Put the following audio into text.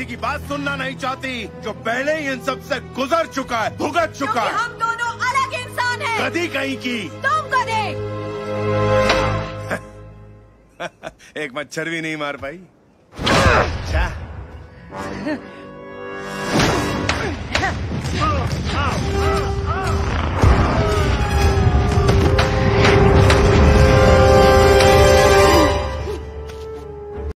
किसी की बात सुनना नहीं चाहती जो पहले ही इन सबसे गुजर चुका है भुगत चुका है। हम दोनों अलग इंसान हैं। गधी कहीं की। तुम गधे एक मच्छर भी नहीं मार पाई। अच्छा